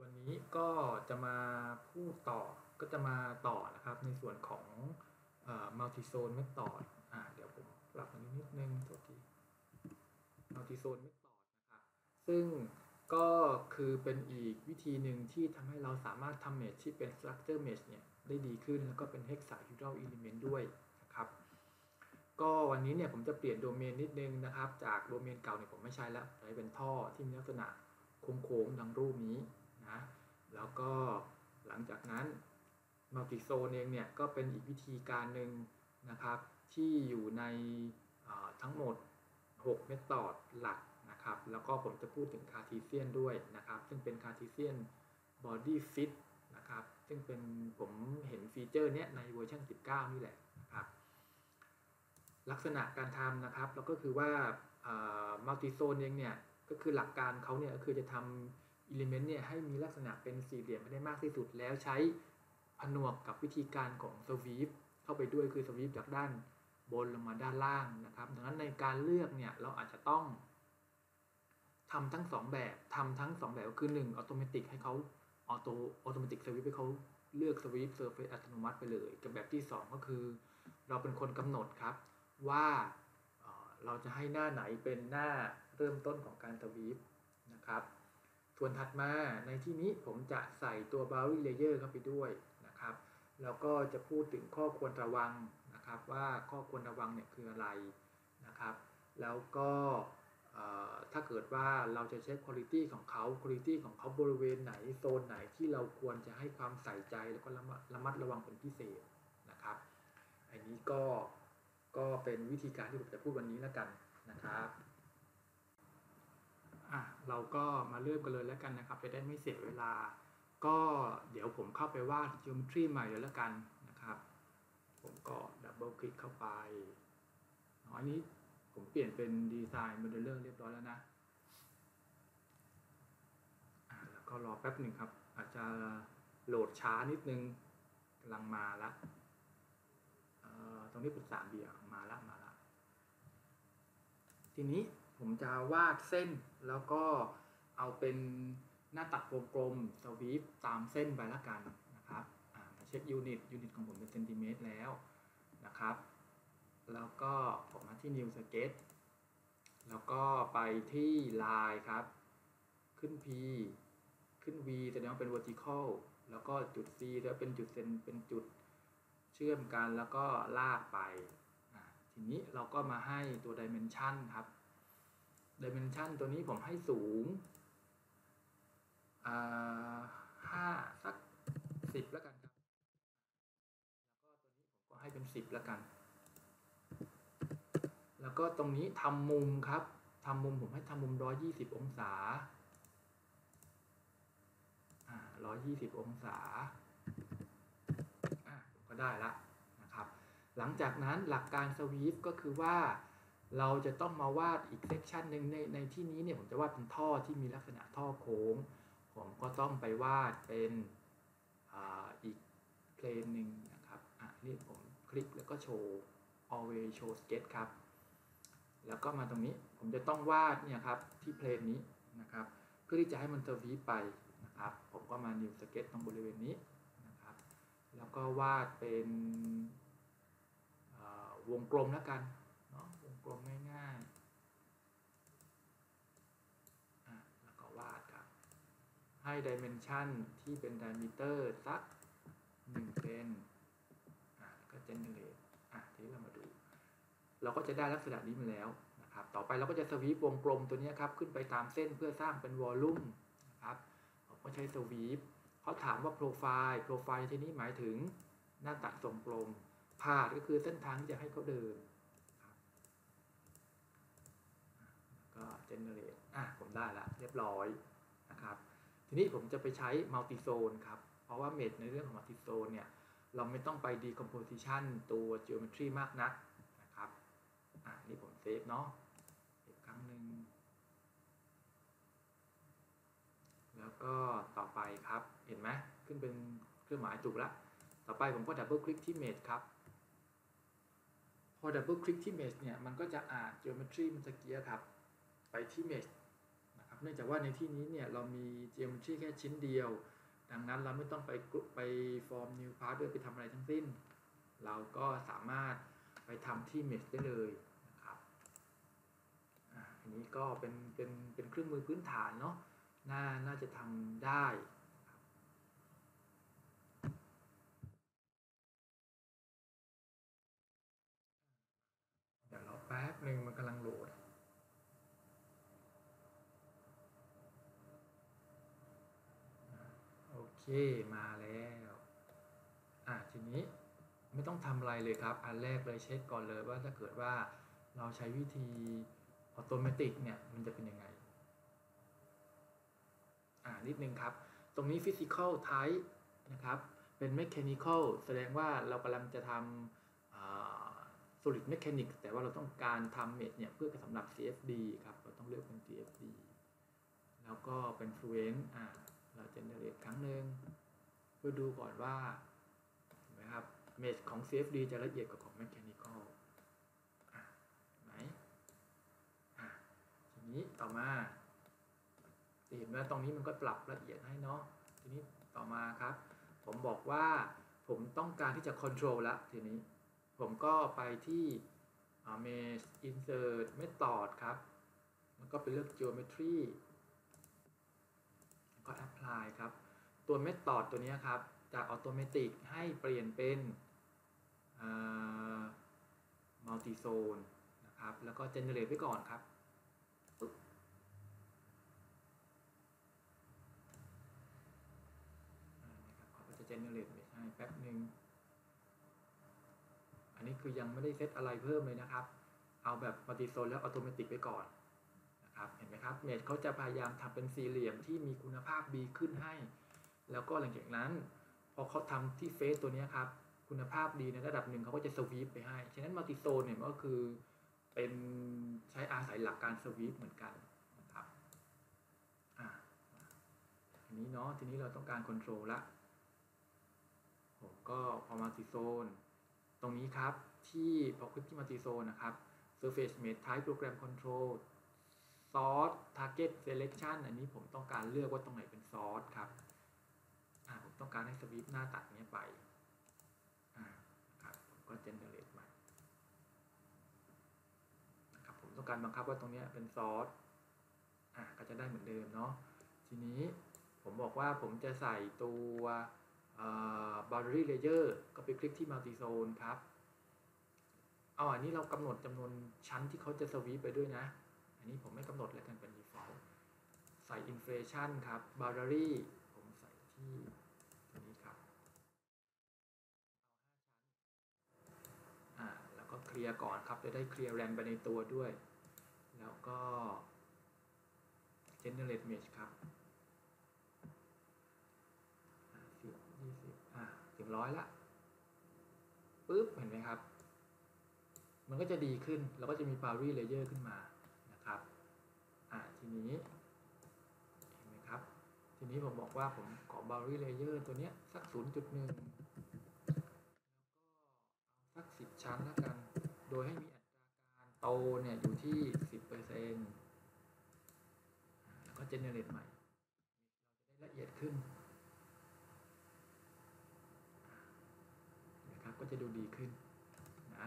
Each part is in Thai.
วันนี้ก็จะมาพูดต่อก็จะมาต่อนะครับในส่วนของเอ่อ multi zone method อ่าเดี๋ยวผมปรับอันนี้นิดนึงโทษที multi zone method นะครับซึ่งก็คือเป็นอีกวิธีหนึ่งที่ทำให้เราสามารถทำ mesh ที่เป็น structure mesh เนี่ยได้ดีขึ้นแล้วก็เป็น hexahedral element ด้วยนะครับก็วันนี้เนี่ยผมจะเปลี่ยนโดเมนนิดนึงนะครับ จากโดเมนเก่าเนี่ยผมไม่ใช้แล้วใช้เป็นท่อที่มีลักษณะโค้งๆดังรูปนี้ นะแล้วก็หลังจากนั้น multi zone เองเนี่ยก็เป็นอีกวิธีการหนึ่งนะครับ ที่อยู่ในทั้งหมด 6 method หลักนะครับ แล้วก็ผมจะพูดถึง Cartesian ด้วยนะครับ ซึ่งเป็น Cartesian body fit นะครับ ซึ่งเป็นผมเห็น feature เนี้ยในเวอร์ชัน19 นี่แหละนะครับ ลักษณะการทำนะครับ แล้วก็คือว่าmulti zone เองเนี่ย ก็คือหลักการเขาเนี่ยก็คือจะทำ element เนี่ยให้มีลักษณะเป็นสี่เหลี่ยมให้ได้มากที่สุด แล้วใช้ผนวกกับวิธีการของ sweep เข้าไปด้วยคือ sweep จากด้านบนลงมาด้านล่างนะครับ ดังนั้นในการเลือกเนี่ยเราอาจจะต้องทำทั้งสองแบบทำทั้งสองแบบก็คือหนึ่งอัตโนมัติให้เขา auto อัตโนมัติ sweep ให้เขาเลือก sweep surface อัตโนมัติไปเลย กับแบบที่สองก็คือ เราเป็นคนกำหนดครับว่าเอ่อเราจะให้หน้าไหนเป็นหน้าเริ่มต้นของการสวีปนะครับ ส่วนถัดมาในที่นี้ผมจะใส่ตัว boundary layer เข้าไปด้วยนะครับ แล้วก็จะพูดถึงข้อควรระวังนะครับว่าข้อควรระวังเนี่ยคืออะไรนะครับ แล้วก็ถ้าเกิดว่าเราจะเช็คคุณภาพของเขาคุณภาพของเขาบริเวณไหนโซนไหนที่เราควรจะให้ความใส่ใจแล้วก็ระมัดระมัดระวังเป็นพิเศษนะครับ อันนี้ก็ก็เป็นวิธีการที่ผมจะพูดวันนี้แล้วกันนะครับ อะเราก็มาเริ่มกันเลยแล้วกันนะครับจะได้ไม่เสียเวลา ก็เดี๋ยวผมเข้าไปวาด geometry ใหม่เลยแล้วกันนะครับ ผมก็ double click เข้าไปอันนี้ผมเปลี่ยนเป็น Design Modeler เรียบร้อยแล้วนะแล้วก็รอแป๊บหนึ่งครับ อาจจะโหลดช้านิดนึงกำลังมาละตรงนี้เป็นสามเบียร์มาละมาละทีนี้ ผมจะวาดเส้นแล้วก็เอาเป็นหน้าตัดวงกลม sweep ตามเส้นไปละกันนะครับมาเช็ค unit unit ของผมเป็นเซนติเมตรแล้วนะครับ แล้วก็ผมมาที่ new sketch แล้วก็ไปที่ลายครับ ขึ้น P ขึ้น V แสดงว่าเป็น vertical แล้วก็จุด C แล้วเป็นจุดเซนเป็นจุดเชื่อมกันแล้วก็ลากไป ทีนี้เราก็มาให้ตัว dimension ครับ dimension ตัวนี้ผมให้สูงห้าสักสิบแล้วกันครับ แล้วก็ตัวนี้ผมก็ให้เป็นสิบแล้วกัน แล้วก็ตรงนี้ทำมุมครับทำมุมผมให้ทำมุม120องศาอ่า120องศาอะผมก็ได้ละนะครับ หลังจากนั้นหลักการสวีฟก็คือว่า เราจะต้องมาวาดอีกเซกชันหนึ่งในในที่นี้เนี่ยผมจะวาดเป็นท่อที่มีลักษณะท่อโค้ง ผมก็ต้องไปวาดเป็นออีกเพลนหนึ่งนะครับอะนี่ผมคลิกแล้วก็โชว์ always show sketch ครับ แล้วก็มาตรงนี้ผมจะต้องวาดเนี่ยครับที่เพลนนี้นะครับ เพื่อที่จะให้มันสวีไปนะครับ ผมก็มา new sketch ตรงบริเวณนี้นะครับ แล้วก็วาดเป็นวงกลมแล้วกัน ลมง่ายๆอะแล้วก็วาดครับ ให้ dimension ที่เป็น diameter สัก1เซนอะก็ generate อะทีนี้เรามาดู เราก็จะได้ลักษณะนี้มาแล้วนะครับ ต่อไปเราก็จะสวีปวงกลมตัวนี้ครับ ขึ้นไปตามเส้นเพื่อสร้างเป็นวอลลุ่มนะครับผมก็ใช้สวีปเขาถามว่าโปรไฟล์โปรไฟล์ที่นี้หมายถึงหน้าตัดทรงกลมพาดก็คือเส้นทางที่จะให้เขาเดินครับก็ generate อะผมได้ละเรียบร้อยนะครับ ทีนี้ผมจะไปใช้ multi zone ครับ เพราะว่า mesh ในเรื่องของ multi zone เนี่ย เราไม่ต้องไป decomposition ตัว geometry มากนักนะครับ อะนี่ผม save เนาะอีกครั้งหนึ่ง แล้วก็ต่อไปครับ เห็นไหมขึ้นเป็นเครื่องหมายถูกแล้วต่อไปผมก็ double click ที่ Mesh ครับพอ double click ที่ Mesh เนี่ย มันก็จะอ่าน geometry เมื่อกี้ครับ ไปที่ Mesh นะครับเนื่องจากว่าในที่นี้เนี่ยเรามี geometry แค่ชิ้นเดียว ดังนั้นเราไม่ต้องไปไปฟอร์ม new part ด้วยไปทำอะไรทั้งสิ้น เราก็สามารถไปทำที่ mesh ได้เลยนะครับอันนี้ก็เป็นเป็นเป็นเครื่องมือพื้นฐานเนาะน่าน่าจะทำได้เดี๋ยวรอแป๊บหนึ่งมันกำลังโหลด โอเค มาแล้ว อะทีนี้ไม่ต้องทำอะไรเลยครับ อันแรกเลยเช็คก่อนเลยว่าถ้าเกิดว่าเราใช้วิธี automatic เนี่ยมันจะเป็นยังไง อ่านิดนึงครับ ตรงนี้ physical type นะครับ เป็น mechanical แสดงว่าเรากำลังจะทำ solid mechanics แต่ว่าเราต้องการทำ mesh เนี่ยเพื่อสำหรับ CFD ครับ เราต้องเลือกเป็น CFD แล้วก็เป็น fluent อ่า เราเจเนเรตครั้งหนึ่งเพื่อดูก่อนว่าเห็นไหมครับเมชของ CFD จะละเอียดกว่าของ Mechanical อะเห็ไหมทีนี้ต่อมาจะเห็นว่าตรงนี้มันก็ปรับละเอียดให้เนาะทีนี้ต่อมาครับ ผมบอกว่าผมต้องการที่จะ control ละทีนี้ ผมก็ไปที่ mesh insert method ครับแล้วก็ไปเลือก geometry ก็ apply ครับ ตัว method ตัวนี้ครับ จาก automatic ให้เปลี่ยนเป็น multi zone นะครับ แล้วก็ generate ไว้ก่อนครับปึ๊บอ่านครับเขาก็จะ generate ไว้ให้แป๊บหนึ่งอันนี้คือยังไม่ได้เซตอะไรเพิ่มเลยนะครับ เอาแบบ multi zone แล้ว automatic ไว้ก่อน นะครับเห็นไหมครับเมดเขาจะพยายามทำเป็นสี่เหลี่ยมที่มีคุณภาพดีขึ้นให้ แล้วก็หลังจากนั้นพอเขาทำที่เฟสตัวนี้ครับคุณภาพดีในระดับหนึ่งเขาก็จะสวีปไปให้ ฉะนั้นมัลติโซนเนี่ยมันก็คือเป็นใช้อาศัยหลักการสวีปเหมือนกันนะครับอ่าอันนี้เนาะทีนี้เราต้องการ control ละผมก็พอ multi zone ตรงนี้ครับที่พอคลิกที่ multi zone นะครับ Surface Mesh Type Program Control Source Target Selection อันนี้ผมต้องการเลือกว่าตรงไหนเป็น Source ครับผมต้องการให้ sweep หน้าตัดนี้ไปครับผมก็ Generate Meshนะครับผมต้องการบังคับว่าตรงนี้เป็น Source อ่าก็จะได้เหมือนเดิมเนาะทีนี้ผมบอกว่าผมจะใส่ตัว boundary layer ก็ไปคลิกที่ multi zone ครับอ๋ออันนี้เรากำหนดจำนวนชั้นที่เขาจะสวีปไปด้วยนะ อันนี้ผมไม่กำหนดแล้วกันเป็น default ใส่ inflation ครับ boundary ผมใส่ที่ตรงนี้ครับเอา5ชั้นอ่าแล้วก็เคลียร์ก่อนครับ จะได้เคลียร์แรงไปในตัวด้วย แล้วก็ generate mesh ครับสิบยี่สิบอ่าถึงร้อยละปุ๊บ เห็นไหมครับ มันก็จะดีขึ้น แล้วก็จะมี boundary layer ขึ้นมา นี้เห็นไหมครับ ทีนี้ผมบอกว่าผมขอ boundary layer ตัวเนี้ยสัก 0.1 แล้วก็เอาสัก 10 ชั้นแล้วกัน โดยให้มีอัตราการโตเนี่ยอยู่ที่ 10%แล้วก็ generate ใหม่ เราจะได้ละเอียดขึ้นนะครับก็จะดูดีขึ้นนะ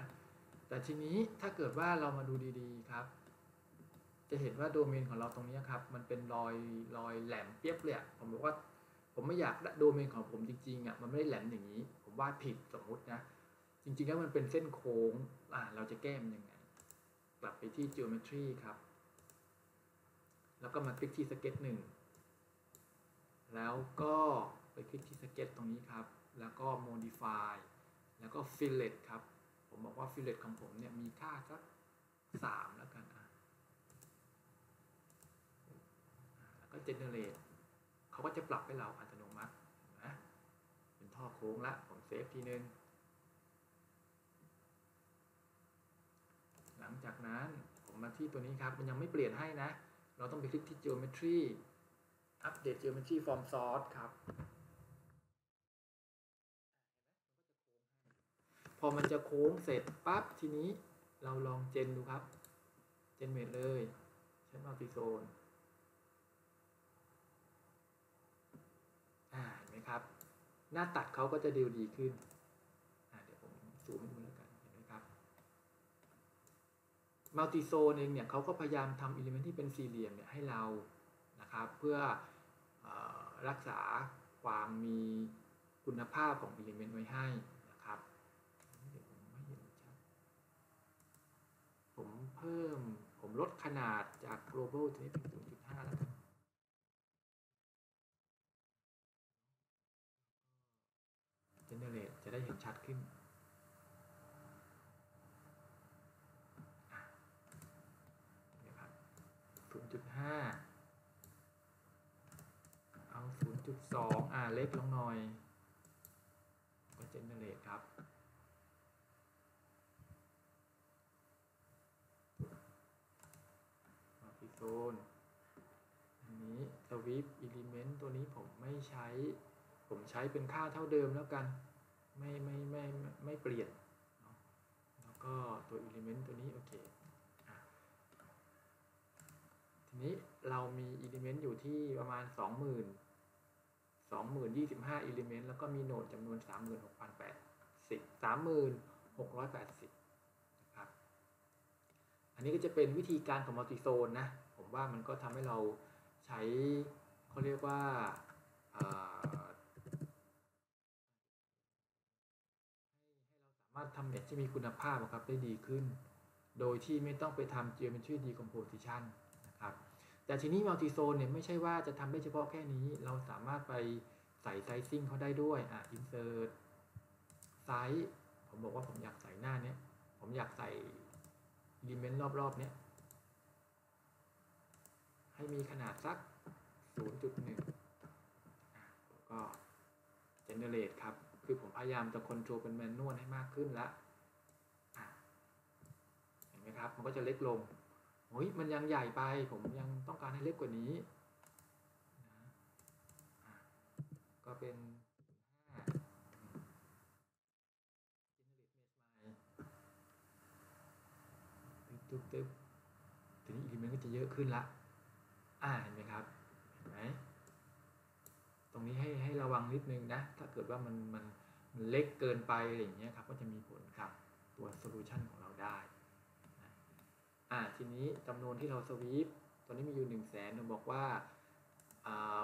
แต่ทีนี้ถ้าเกิดว่าเรามาดูดีๆครับ จะเห็นว่าโดเมนของเราตรงนี้ครับ มันเป็นรอยรอยแหลมเปียบเลยผมบอกว่าผมไม่อยากโดเมนของผมจริงๆอะมันไม่ได้แหลมอย่างนี้ ผมวาดผิดสมมุตินะ จริงๆแล้วมันเป็นเส้นโค้งอ่าเราจะแก้มันยังไง กลับไปที่ geometry ครับ แล้วก็มาคลิกที่สเก็ตหนึ่งแล้วก็ไปคลิกที่สเก็ตตรงนี้ครับ แล้วก็ modify แล้วก็ fillet ครับ ผมบอกว่า fillet ของผมเนี่ยมีค่าสักสามแล้วกันอะ แล้วก็ generate เขาก็จะปรับให้เราอัตโนมัตินะเป็นท่อโค้งละผม save ทีนึง หลังจากนั้นผมมาที่ตัวนี้ครับ มันยังไม่เปลี่ยนให้นะ เราต้องไปคลิกที่ geometry update geometry from source ครับพอมันจะโค้งเสร็จปั๊บทีนี้เราลอง gen ดูครับ gen mesh เลยใช้ multi zone ครับ หน้าตัดเขาก็จะดูดีขึ้นเดี๋ยวผมซูมให้ดูแล้วกันเห็นไหมครับ multi zone เองเนี่ยเขาก็พยายามทำ element ที่เป็นสี่เหลี่ยมเนี่ยให้เรานะครับ เพื่ออรักษาความมีคุณภาพของ element ไว้ให้นะครับเดี๋ยวผมไม่เห็นชัดผมเพิ่มผมลดขนาดจาก global ตัวนี้เป็น ได้เห็นชัดขึ้นอะนะครับ0.5เอา0.2อ่าเล็กลงหน่อยก็ generate ครับ multi zone อันนี้ sweep element ตัวนี้ผมไม่ใช้ ผมใช้เป็นค่าเท่าเดิมแล้วกัน ไม่ไม่ไม่ไม่ไม่เปลี่ยนเนาะแล้วก็ตัว element ตัวนี้โอเคทีนี้เรามี element อยู่ที่ประมาณ 20,000 20,025 element แล้วก็มีโนดจำนวน 36,080 36,680นะครับอันนี้ก็จะเป็นวิธีการของมัลติโซนนะผมว่ามันก็ทำให้เราใช้เขาเรียกว่าเอ่อให้ให้เราสามารถทำ mesh ที่มีคุณภาพครับได้ดีขึ้น โดยที่ไม่ต้องไปทำ geometry decomposition นะครับแต่ทีนี้ multizone เนี่ยไม่ใช่ว่าจะทำได้เฉพาะแค่นี้เราสามารถไปใส่ sizing เขาได้ด้วยอะ insert ไซส์ผมบอกว่าผมอยากใส่หน้าเนี้ยผมอยากใส่ element รอบๆเนี้ยให้มีขนาดสัก 0.1อะก็ generate ครับ คือผมพยายามจะ control เป็น manual ให้มากขึ้นแล้วอะเห็นไหมครับ มันก็จะเล็กลงโอ้ยมันยังใหญ่ไป ผมยังต้องการให้เล็กกว่านี้นะก็เป็นตึ๊บตึ๊บทีนี้ element ก็จะเยอะขึ้นละ อ่าเห็นไหมครับ เห็นไหม ตรงนี้ให้ให้ระวัง นิดนึงนะ ถ้าเกิดว่ามันมันมันเล็กเกินไปอะไรอย่างเงี้ยครับ ก็จะมีผลกับตัวโซลูชันของเราได้อ่าทีนี้จำนวนที่เราสวีปตอนนี้มีอยู่1นึ่งแสนบอกว่า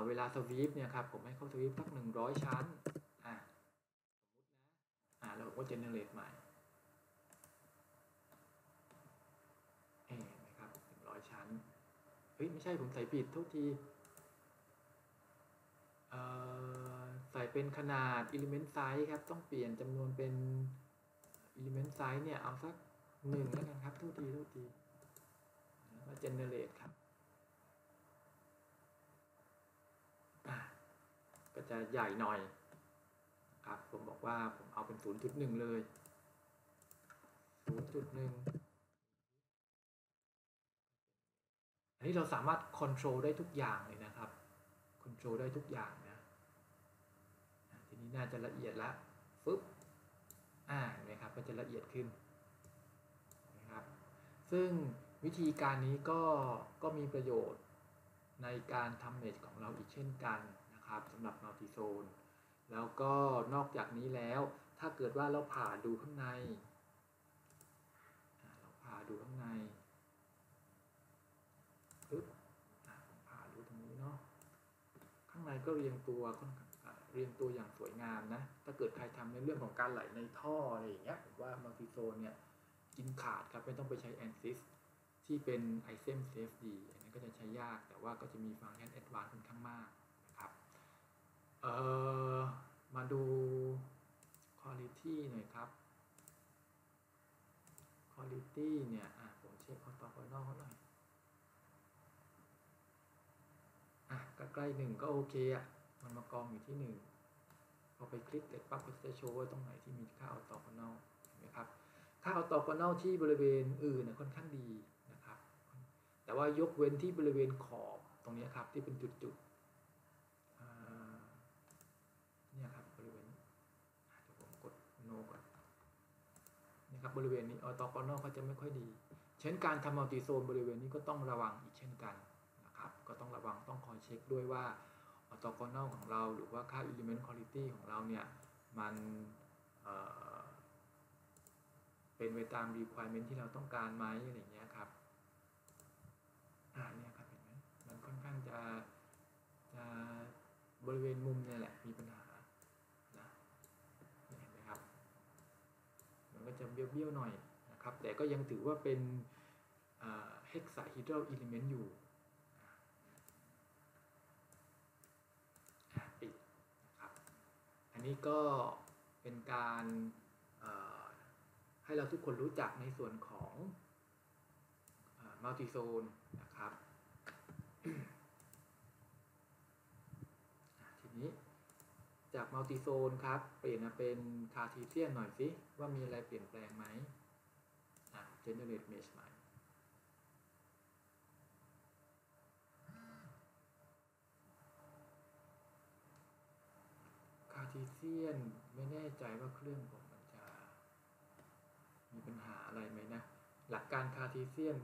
เวลาสวีปเนี่ยครับผมให้เขาสวีปสักหนึ่งร้อยชั้นอ่าสมมตินะอ่าแล้วผมก็เจเนเรตใหม่เอ๊ะเห็นไหมครับหนึ่งร้อยชั้นเฮ้ยไม่ใช่ผมใส่ผิดโทษทีเอ่อ ส่เป็นขนาด element size ครับ ต้องเปลี่ยนจำนวนเป็น element size เนี่ย เอาสักหนึ่งแล้วกันครับโทษทีโทษทีแล้วก็ generate ครับก็จะใหญ่หน่อยครับ ผมบอกว่าผมเอาเป็น 0.1 เลย 0.1อันนี้เราสามารถค o n t r o l ได้ทุกอย่างเลยนะครับค o n t r o l ได้ทุกอย่างนะ นี้น่าจะละเอียดล้วฟึบอ่าเห็นไหมครับก็จะละเอียดขึ้นนะครับซึ่งวิธีการนี้ก็ก็มีประโยชน์ในการทำเมจของเราอีกเช่นกันนะครับสำหรับ multi zone แล้วก็นอกจากนี้แล้วถ้าเกิดว่าเราผ่าดูข้างใน เราผ่าดูข้างในปึ๊บผ่าดูตรงนี้เนาะข้างในก็เรียงตัวค่อน เรียงตัวอย่างสวยงามนะ ถ้าเกิดใครทำในเรื่องของการไหลในท่ออะไรอย่างเงี้ยผมว่ามัลติโซนเนี่ยกินขาดครับไม่ต้องไปใช้ ANSYS ที่เป็น ISEM CFD อันนั้นก็จะใช้ยากแต่ว่าก็จะมีฟังก์ชัน Advanced ค่อนข้างมากนะครับเอ่อมาดู Quality หน่อยครับ Quality เนี่ยอะผมเช็คออโต o น a l เขาหน่อยอะใกล้ๆหนึ่งก็โอเคอะ มันมากองอยู่ที่หนึ่งพอไปคลิกเสร็จปั๊บก็จะโชว์ว่าตรงไหนที่มีค่าออโต o น a l เห็นไหมครับ ค่าออโต o น a l ที่บริเวณอื่นนะค่อนข้างดีนะครับ แต่ว่ายกเว้นที่บริเวณขอบตรงนี้ครับที่เป็นจุดๆเนี่ยครับบริเวณเดี๋ยวผมกด no ก่อนนี่ครับบริเวณนี้ออโต o น a l เขาจะไม่ค่อยดี เช่นการทำมัลติโซนบริเวณนี้ก็ต้องระวังอีกเช่นกันนะครับ ก็ต้องระวังต้องคอยเช็คด้วยว่า orthogonal ของเราหรือว่าค่า element quality ของเราเนี่ย มันเเป็นไปตาม requirement ที่เราต้องการไหมอะไรอย่างเงี้ยครับอ่าเนี่ยครับเห็นไหมมันค่อนข้างจะจะบริเวณมุมเนี่ยแหละมีปัญหานะเห็นไหมครับ มันก็จะเบี้ยวๆหน่อยนะครับ แต่ก็ยังถือว่าเป็นอ่า hexahedral element อยู่อะปิดนะครับ อันนี้ก็เป็นการให้เราทุกคนรู้จักในส่วนของ multizone นะครับ ทีนี้จาก multizone ครับ เปลี่ยนมาเป็น cartesian หน่อยสิ ว่ามีอะไรเปลี่ยนแปลงไหมอะ generate mesh ใหม่ cartesian ไม่แน่ใจว่าเครื่องผมมันจะมีปัญหาอะไรไหมนะ หลักการ cartesian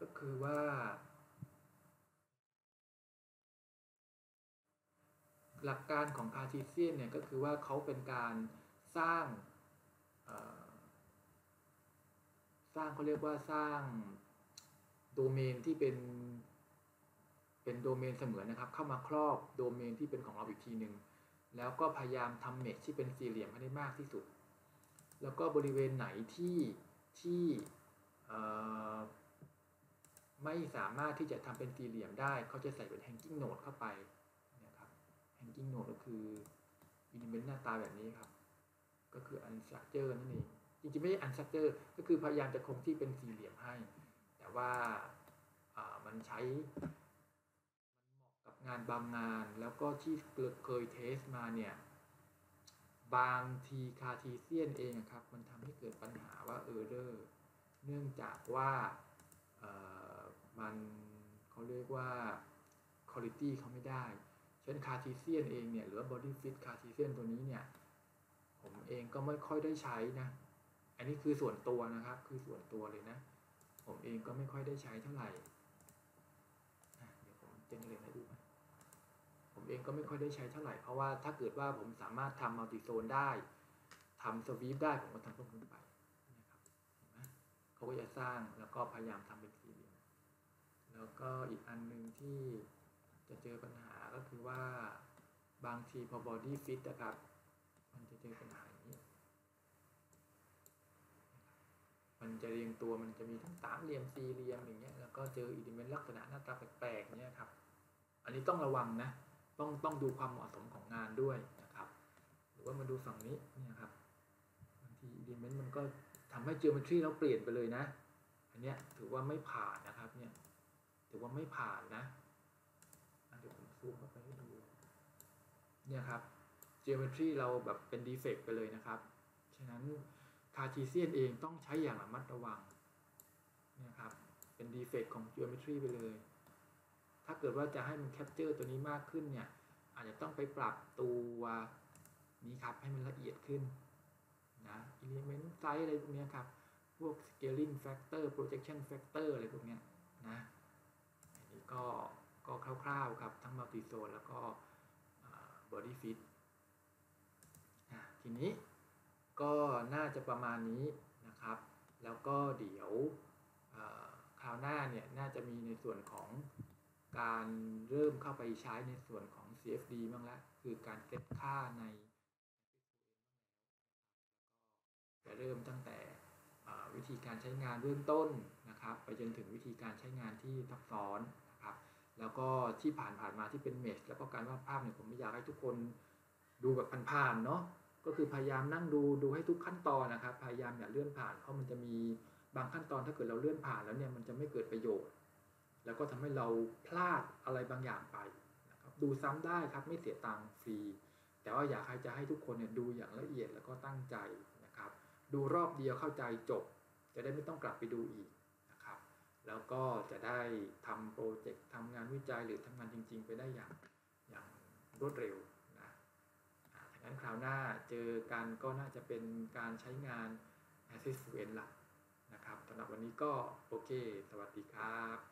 ก็คือว่า หลักการของ cartesian เนี่ยก็คือว่าเขาเป็นการสร้างสร้างเขาเรียกว่าสร้างโดเมนที่เป็น เป็นโดเมนเสมือนนะครับ เข้ามาครอบโดเมนที่เป็นของเราอีกทีหนึ่งแล้วก็พยายามทำเมชที่เป็นสี่เหลี่ยมให้ได้มากที่สุด แล้วก็บริเวณไหนที่ที่ไม่สามารถที่จะทำเป็นสี่เหลี่ยมได้ เขาจะใส่เป็น hanging node เข้าไปนะครับ hanging node ก็คือ element หน้าตาแบบนี้ครับ ก็คือ unstructure นั่นเองจริงๆไม่ใช่ unstructure ก็คือพยายามจะคงที่เป็นสี่เหลี่ยมให้ แต่ว่ามันใช้ มันเหมาะกับ งานบางงานแล้วก็ที่เคย test มาเนี่ยบางที cartesian เองครับ มันทำให้เกิดปัญหาว่า error เนื่องจากว่าเออมันเขาเรียกว่าคุณภาพเขาไม่ได้เช่น cartesian เองเนี่ยหรือว่า body fit คาร์ทีเซียนตัวนี้เนี่ยผมเองก็ไม่ค่อยได้ใช้นะ อันนี้คือส่วนตัวนะครับ คือส่วนตัวเลยนะ ผมเองก็ไม่ค่อยได้ใช้เท่าไหร่เดี๋ยวผม generate ให้ดูใหม่ผมเองก็ไม่ค่อยได้ใช้เท่าไหร่ เพราะว่าถ้าเกิดว่าผมสามารถทำ multizone ได้ทำ sweep ได้ผมก็ทำพวกนี้ไปนะครับเห็นไหมเขาก็จะสร้างแล้วก็พยายามทำเป็นสี่เหลี่ยมแล้วก็อีกอันหนึ่งที่จะเจอปัญหาก็คือว่าบางทีพอ body fit นะครับ มันจะเจอปัญหาอย่างนี้ มันจะเรียงตัวมันจะมีทั้งสามเหลี่ยมสี่เหลี่ยมอย่างเงี้ยแล้วก็เจออิเลเมนต์ลักษณะหน้าตาแปลกๆเนี้ยครับ อันนี้ต้องระวังนะ ต้องต้องดูความเหมาะสมของงานด้วยนะครับ หรือว่ามาดูฝั่งนี้เนี่ยครับบางทีอิเมนต์มันก็ทำให้เจอ m e t r y เราเปลี่ยนไปเลยนะ อันเนี้ยถือว่าไม่ผ่านนะครับเนี่ยถือว่าไม่ผ่านนะเดี๋ยวผมซูมเข้าไปให้ดูเนี่ยครับ geometry เราแบบเป็น defect ไปเลยนะครับฉะนั้น Cartesian เองต้องใช้อย่างระมัดระวังเนี่ยครับเป็น defect ของ geometry ไปเลย ถ้าเกิดว่าจะให้มัน capture ตัวนี้มากขึ้นเนี่ย อาจจะต้องไปปรับตัวนี้ครับให้มันละเอียดขึ้นนะ element size อะไรพวกเนี้ยครับ พวก scaling factor projection factor อะไรพวกเนี้ยนะ อันนี้ก็ก็คร่าวๆครับ ทั้ง multi zone แล้วก็ body fit อะทีนี้ก็น่าจะประมาณนี้นะครับ แล้วก็เดี๋ยวคราวหน้าเนี่ย น่าจะมีในส่วนของ การเริ่มเข้าไปใช้ในส่วนของ CFD บ้างแล้วคือการเซตค่าใน จะเริ่มตั้งแต่วิธีการใช้งานเบื้องต้นนะครับ ไปจนถึงวิธีการใช้งานที่ซับซ้อนนะครับ แล้วก็ที่ผ่านผ่านมาที่เป็นเมชแล้วก็การวาดภาพเนี่ยผมไม่อยากให้ทุกคนดูแบบผ่านๆเนาะก็คือพยายามนั่งดูดูให้ทุกขั้นตอนนะครับ พยายามอย่าเลื่อนผ่านเพราะมันจะมีบางขั้นตอนถ้าเกิดเราเลื่อนผ่านแล้วเนี่ยมันจะไม่เกิดประโยชน์ แล้วก็ทำให้เราพลาดอะไรบางอย่างไปนะครับดูซ้ำได้ครับไม่เสียตังค์ฟรี แต่ว่าอยากให้จะให้ทุกคนเนี่ยดูอย่างละเอียดแล้วก็ตั้งใจนะครับ ดูรอบเดียวเข้าใจจบ จะได้ไม่ต้องกลับไปดูอีกนะครับ แล้วก็จะได้ทำโปรเจกต์ทำงานวิจัยหรือทำงานจริง ๆ ไปได้อย่างอย่างรวดเร็วนะอ่าถ้างั้นคราวหน้าเจอกันก็น่าจะเป็นการใช้งาน Assist Fluent ละนะครับสำหรับวันนี้ก็โอเค สวัสดีครับ